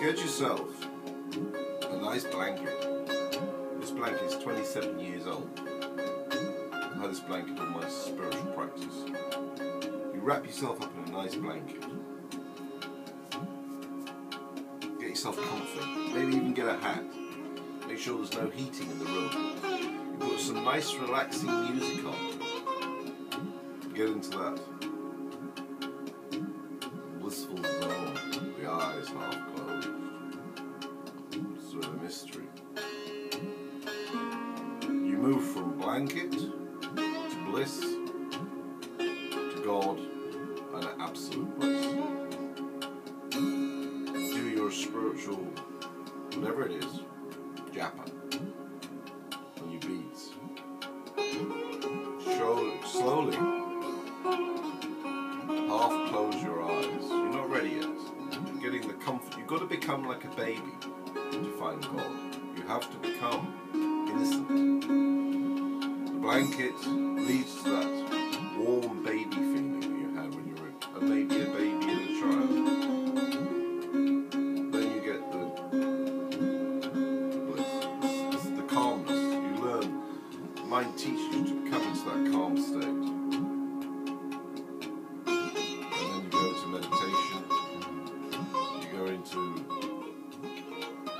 Get yourself a nice blanket. This blanket is 27 years old. I've had this blanket on my spiritual practice. You wrap yourself up in a nice blanket. Get yourself comfy. Maybe even get a hat. Make sure there's no heating in the room. You put some nice relaxing music on. Get into that blissful zone. The eyes half closed. Blanket to bliss to God and an absolute bliss. Do your spiritual, whatever it is, japa on your beads. Show slowly. Half close your eyes. You're not ready yet. You're getting the comfort. You've got to become like a baby to find God. You have to become innocent. The blanket leads to that warm baby feeling that you had when you were a, maybe a baby and a child. Then you get the, bliss, It's the calmness. You learn. Mind teaches you to come into that calm state. And then you go to meditation. You go into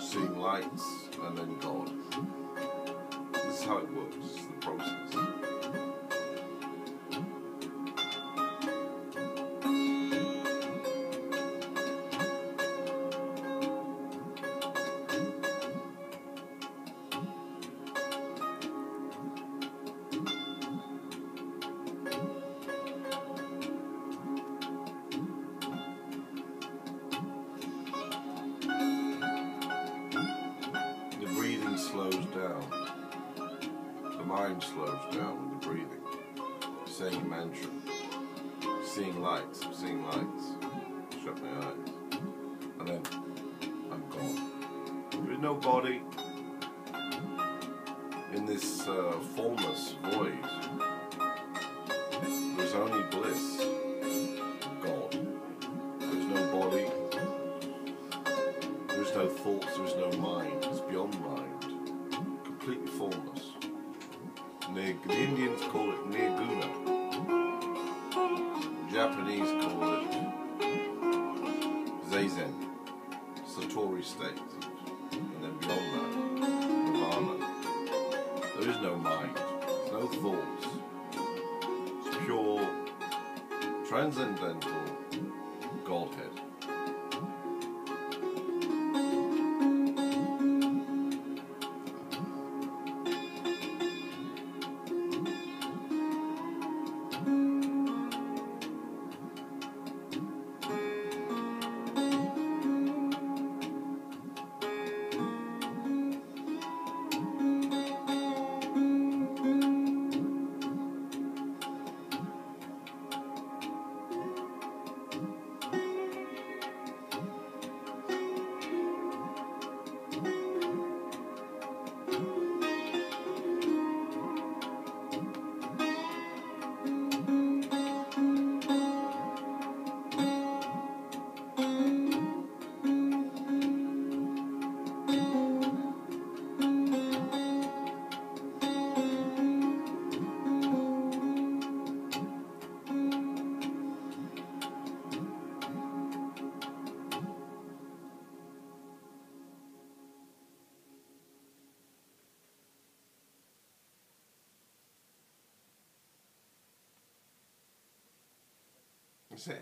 seeing lights and then God. This is how it works. This is the process. Mind slows down with the breathing. A mantra. Seeing lights. Seeing lights. Shut my eyes. And then I'm gone. There is no body in this uh, formless void. There's only bliss. God. There's no body. There's no thoughts, there's no mind, it's beyond mind. Completely formless. Neg- the Indians call it Nirguna. Japanese call it Zazen, Satori state. And then beyond that, Nirvana. There is no mind, no thoughts. It's pure, transcendental Godhead. It.